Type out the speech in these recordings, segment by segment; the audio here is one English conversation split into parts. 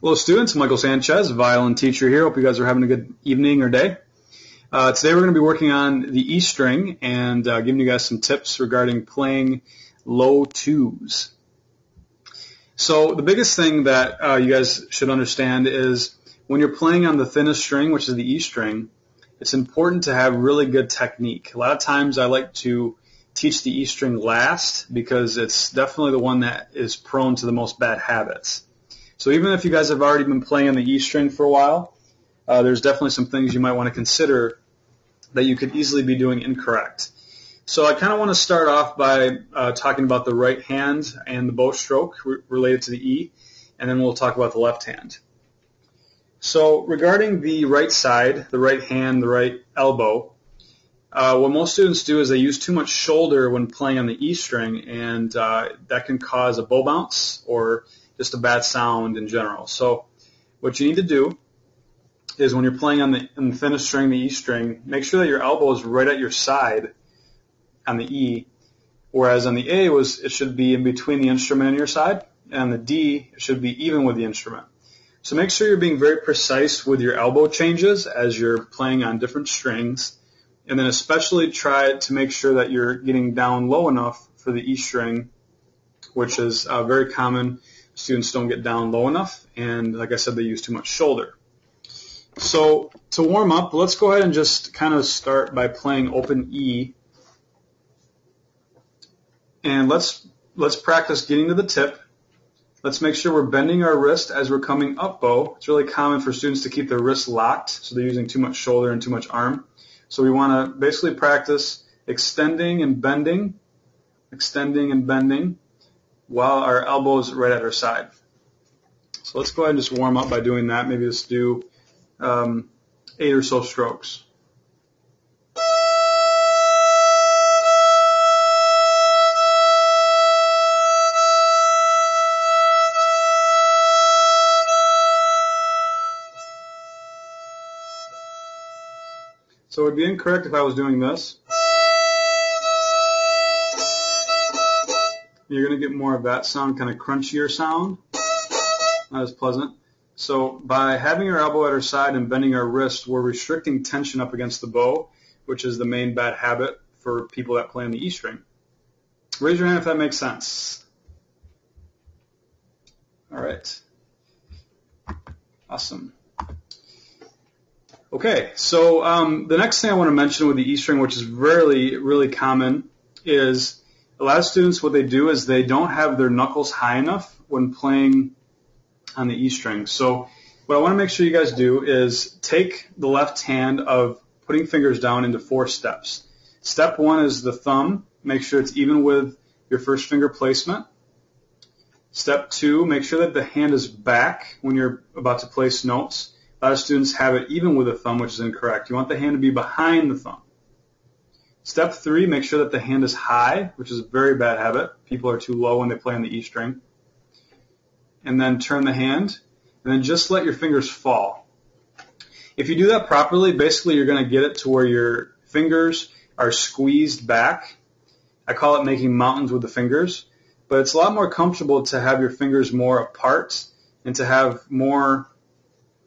Hello students, Michael Sanchez, violin teacher here. Hope you guys are having a good evening or day. Uh, today we're going to be working on the E string and uh, giving you guys some tips regarding playing low twos. So the biggest thing that uh, you guys should understand is when you're playing on the thinnest string, which is the E string, it's important to have really good technique. A lot of times I like to teach the E string last because it's definitely the one that is prone to the most bad habits. So even if you guys have already been playing on the E string for a while, uh, there's definitely some things you might want to consider that you could easily be doing incorrect. So I kind of want to start off by uh, talking about the right hand and the bow stroke re- related to the E, and then we'll talk about the left hand. So regarding the right side, the right hand, the right elbow, uh, what most students do is they use too much shoulder when playing on the E string, and uh, that can cause a bow bounce or just a bad sound in general. So what you need to do is when you're playing on the, on the thinnest string, the E string, make sure that your elbow is right at your side on the E, whereas on the A was it should be in between the instrument and your side, and the D should be even with the instrument. So make sure you're being very precise with your elbow changes as you're playing on different strings, and then especially try to make sure that you're getting down low enough for the E string, which is uh, very common students don't get down low enough, and like I said, they use too much shoulder. So to warm up, let's go ahead and just kind of start by playing open E. And let's, let's practice getting to the tip. Let's make sure we're bending our wrist as we're coming up bow. It's really common for students to keep their wrists locked, so they're using too much shoulder and too much arm. So we want to basically practice extending and bending, extending and bending, while our elbows right at our side. So let's go ahead and just warm up by doing that. Maybe let's do um, eight or so strokes. So it would be incorrect if I was doing this. You're going to get more of that sound, kind of crunchier sound. Not as pleasant. So by having our elbow at our side and bending our wrist, we're restricting tension up against the bow, which is the main bad habit for people that play on the E string. Raise your hand if that makes sense. All right. Awesome. Okay, so um, the next thing I want to mention with the E string, which is really, really common, is a lot of students, what they do is they don't have their knuckles high enough when playing on the E string. So what I want to make sure you guys do is take the left hand of putting fingers down into four steps. Step one is the thumb. Make sure it's even with your first finger placement. Step two, make sure that the hand is back when you're about to place notes. A lot of students have it even with the thumb, which is incorrect. You want the hand to be behind the thumb. Step three, make sure that the hand is high, which is a very bad habit. People are too low when they play on the E string. And then turn the hand, and then just let your fingers fall. If you do that properly, basically you're going to get it to where your fingers are squeezed back. I call it making mountains with the fingers, but it's a lot more comfortable to have your fingers more apart and to have more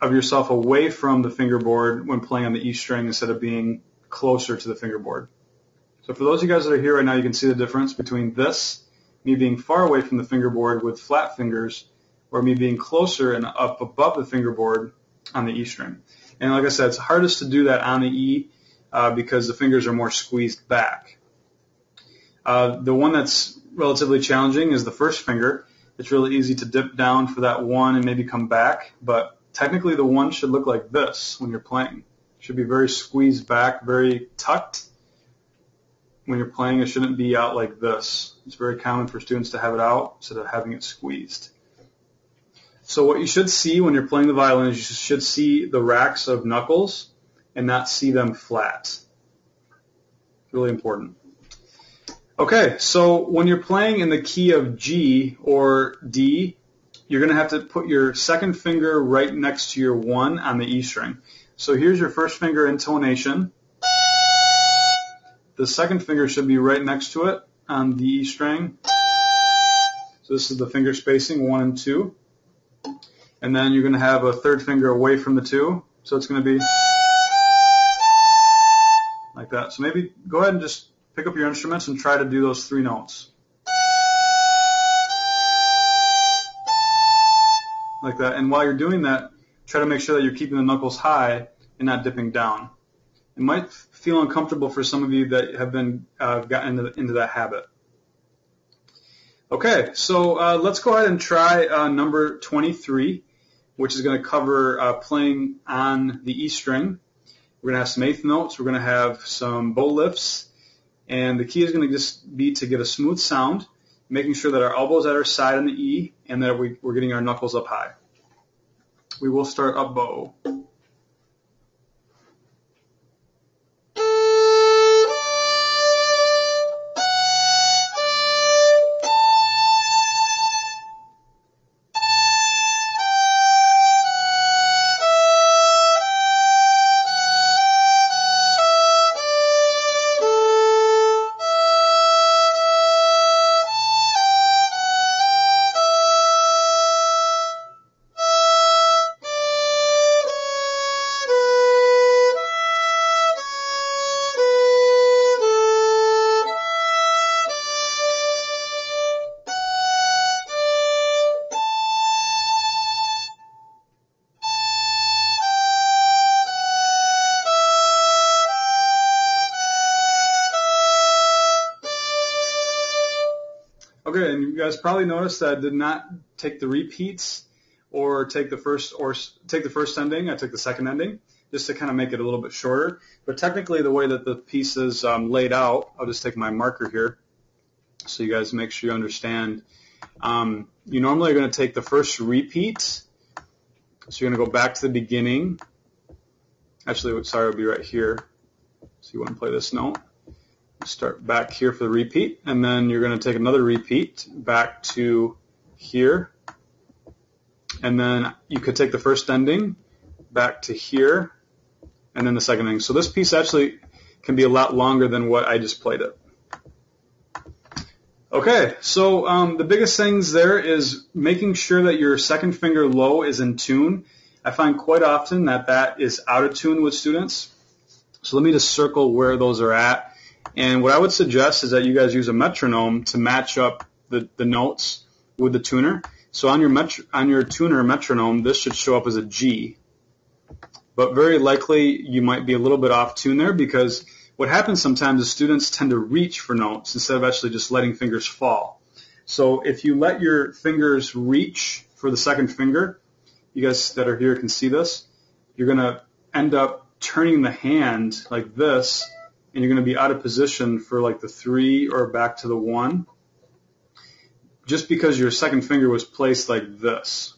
of yourself away from the fingerboard when playing on the E string instead of being closer to the fingerboard. So for those of you guys that are here right now, you can see the difference between this, me being far away from the fingerboard with flat fingers, or me being closer and up above the fingerboard on the E string. And like I said, it's hardest to do that on the E uh, because the fingers are more squeezed back. Uh, the one that's relatively challenging is the first finger. It's really easy to dip down for that one and maybe come back, but technically the one should look like this when you're playing. It should be very squeezed back, very tucked, when you're playing, it shouldn't be out like this. It's very common for students to have it out instead of having it squeezed. So what you should see when you're playing the violin is you should see the racks of knuckles and not see them flat. Really important. Okay, so when you're playing in the key of G or D, you're going to have to put your second finger right next to your one on the E string. So here's your first finger intonation. The second finger should be right next to it on the E string. So this is the finger spacing, one and two. And then you're going to have a third finger away from the two. So it's going to be like that. So maybe go ahead and just pick up your instruments and try to do those three notes. Like that. And while you're doing that, try to make sure that you're keeping the knuckles high and not dipping down. It might feel uncomfortable for some of you that have been uh, gotten into, into that habit. Okay, so uh, let's go ahead and try uh, number 23, which is going to cover uh, playing on the E string. We're going to have some eighth notes. We're going to have some bow lifts. And the key is going to just be to get a smooth sound, making sure that our elbows at our side on the E and that we, we're getting our knuckles up high. We will start up bow. Guys probably noticed that I did not take the repeats or take the first or take the first ending. I took the second ending just to kind of make it a little bit shorter. But technically, the way that the piece is um, laid out, I'll just take my marker here so you guys make sure you understand. Um, you normally are going to take the first repeat. So you're going to go back to the beginning. Actually, sorry, it'll be right here. So you want to play this note start back here for the repeat, and then you're going to take another repeat back to here, and then you could take the first ending back to here, and then the second ending. So this piece actually can be a lot longer than what I just played it. Okay, so um, the biggest things there is making sure that your second finger low is in tune. I find quite often that that is out of tune with students. So let me just circle where those are at. And what I would suggest is that you guys use a metronome to match up the, the notes with the tuner. So on your metro, on your tuner metronome, this should show up as a G. But very likely you might be a little bit off tune there because what happens sometimes is students tend to reach for notes instead of actually just letting fingers fall. So if you let your fingers reach for the second finger, you guys that are here can see this, you're going to end up turning the hand like this and you're going to be out of position for like the three or back to the one just because your second finger was placed like this.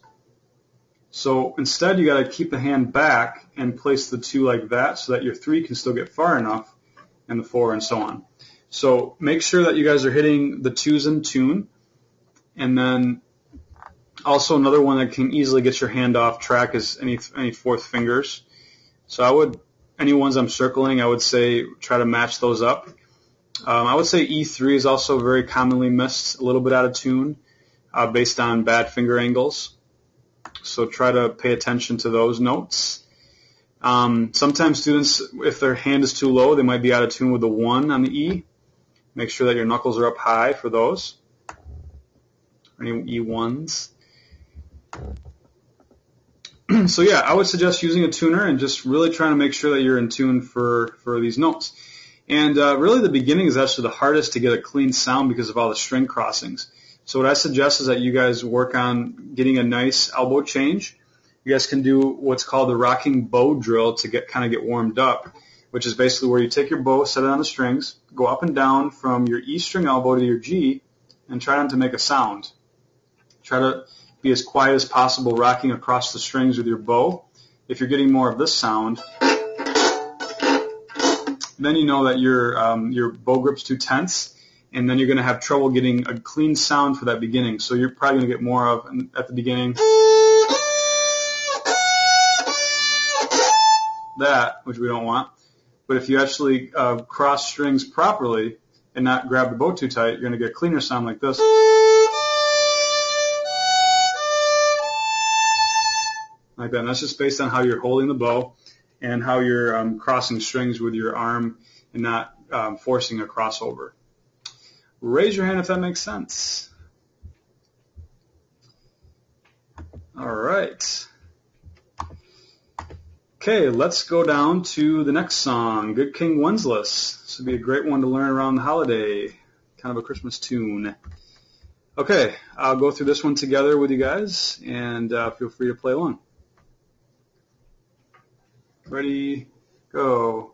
So instead you got to keep the hand back and place the two like that so that your three can still get far enough and the four and so on. So make sure that you guys are hitting the twos in tune and then also another one that can easily get your hand off track is any, any fourth fingers. So I would any ones I'm circling, I would say try to match those up. Um, I would say E3 is also very commonly missed, a little bit out of tune, uh, based on bad finger angles. So try to pay attention to those notes. Um, sometimes students, if their hand is too low, they might be out of tune with the one on the E. Make sure that your knuckles are up high for those. Any E1s. so yeah, I would suggest using a tuner and just really trying to make sure that you're in tune for, for these notes. And uh, really the beginning is actually the hardest to get a clean sound because of all the string crossings. So what I suggest is that you guys work on getting a nice elbow change. You guys can do what's called the rocking bow drill to get kind of get warmed up, which is basically where you take your bow, set it on the strings, go up and down from your E string elbow to your G, and try not to make a sound. Try to be as quiet as possible rocking across the strings with your bow. If you're getting more of this sound, then you know that your um, your bow grip's too tense, and then you're going to have trouble getting a clean sound for that beginning. So you're probably going to get more of at the beginning that, which we don't want. But if you actually uh, cross strings properly and not grab the bow too tight, you're going to get a cleaner sound like this. Like that. And that's just based on how you're holding the bow and how you're um, crossing strings with your arm and not um, forcing a crossover. Raise your hand if that makes sense. All right. Okay, let's go down to the next song, Good King Wenceslas. This would be a great one to learn around the holiday, kind of a Christmas tune. Okay, I'll go through this one together with you guys, and uh, feel free to play along. Ready, go.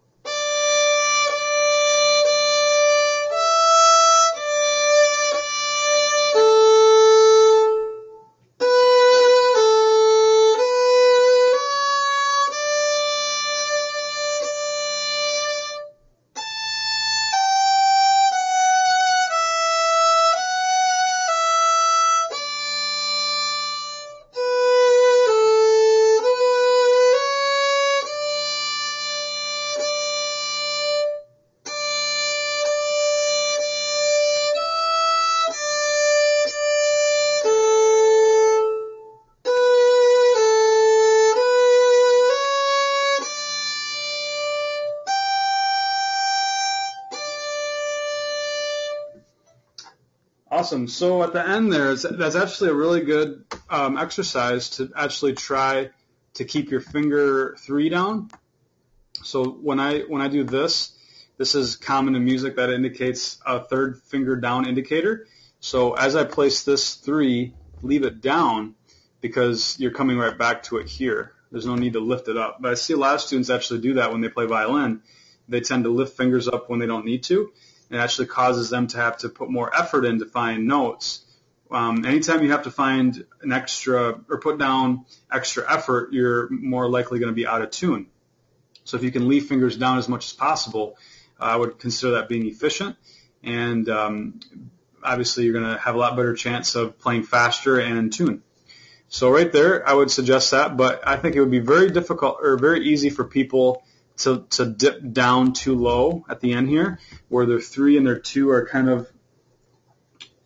Awesome. So at the end there, that's actually a really good um, exercise to actually try to keep your finger three down. So when I when I do this, this is common in music that indicates a third finger down indicator. So as I place this three, leave it down because you're coming right back to it here. There's no need to lift it up. But I see a lot of students actually do that when they play violin. They tend to lift fingers up when they don't need to. It actually causes them to have to put more effort in to find notes. Um, anytime you have to find an extra or put down extra effort, you're more likely going to be out of tune. So if you can leave fingers down as much as possible, uh, I would consider that being efficient. And um, obviously, you're going to have a lot better chance of playing faster and in tune. So right there, I would suggest that. But I think it would be very difficult or very easy for people to, to dip down too low at the end here, where their three and their two are kind of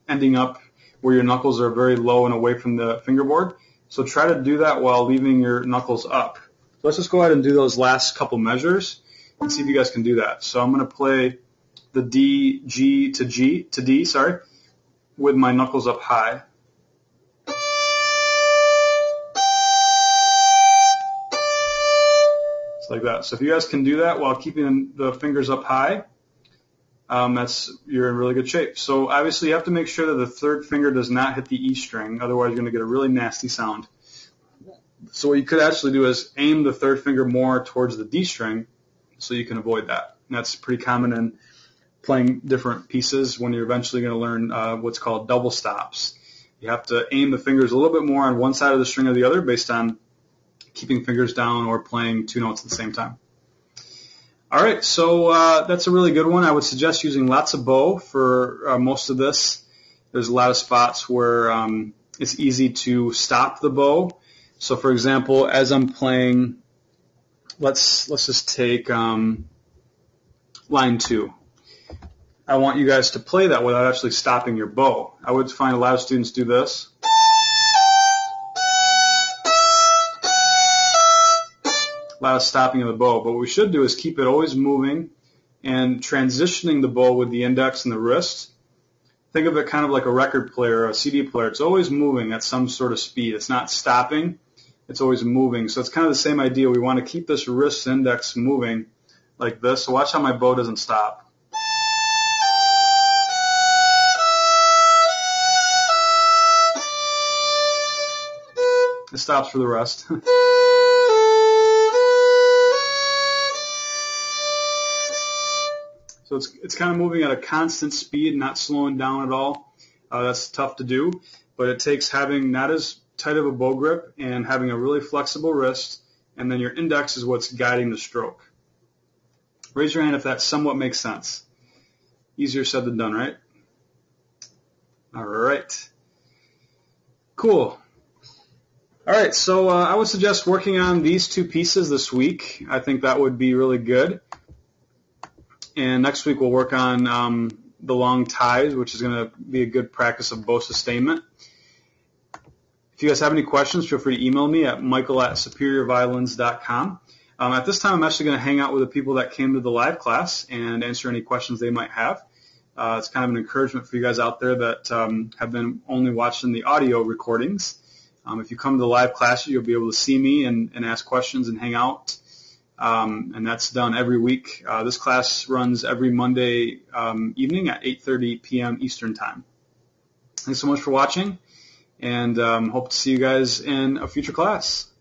ending up where your knuckles are very low and away from the fingerboard. So try to do that while leaving your knuckles up. So let's just go ahead and do those last couple measures and see if you guys can do that. So I'm going to play the D, G to G, to D, sorry, with my knuckles up high. Like that. So if you guys can do that while keeping the fingers up high, um, that's you're in really good shape. So obviously you have to make sure that the third finger does not hit the E string, otherwise you're going to get a really nasty sound. So what you could actually do is aim the third finger more towards the D string, so you can avoid that. And that's pretty common in playing different pieces when you're eventually going to learn uh, what's called double stops. You have to aim the fingers a little bit more on one side of the string or the other based on keeping fingers down or playing two notes at the same time. All right, so uh, that's a really good one. I would suggest using lots of bow for uh, most of this. There's a lot of spots where um, it's easy to stop the bow. So, for example, as I'm playing, let's let's just take um, line two. I want you guys to play that without actually stopping your bow. I would find a lot of students do this. Lot of stopping of the bow. But what we should do is keep it always moving and transitioning the bow with the index and the wrist. Think of it kind of like a record player or a CD player. It's always moving at some sort of speed. It's not stopping. It's always moving. So it's kind of the same idea. We want to keep this wrist index moving like this. So watch how my bow doesn't stop. It stops for the rest. So it's, it's kind of moving at a constant speed, not slowing down at all. Uh, that's tough to do, but it takes having not as tight of a bow grip and having a really flexible wrist, and then your index is what's guiding the stroke. Raise your hand if that somewhat makes sense. Easier said than done, right? All right. Cool. All right, so uh, I would suggest working on these two pieces this week. I think that would be really good and next week we'll work on um, the long ties, which is going to be a good practice of bow sustainment. If you guys have any questions, feel free to email me at michael at superiorviolins.com. Um, at this time, I'm actually going to hang out with the people that came to the live class and answer any questions they might have. Uh, it's kind of an encouragement for you guys out there that um, have been only watching the audio recordings. Um, if you come to the live classes, you'll be able to see me and, and ask questions and hang out. Um, and that's done every week. Uh, this class runs every Monday um, evening at 8:30 p.m. Eastern Time. Thanks so much for watching, and um, hope to see you guys in a future class.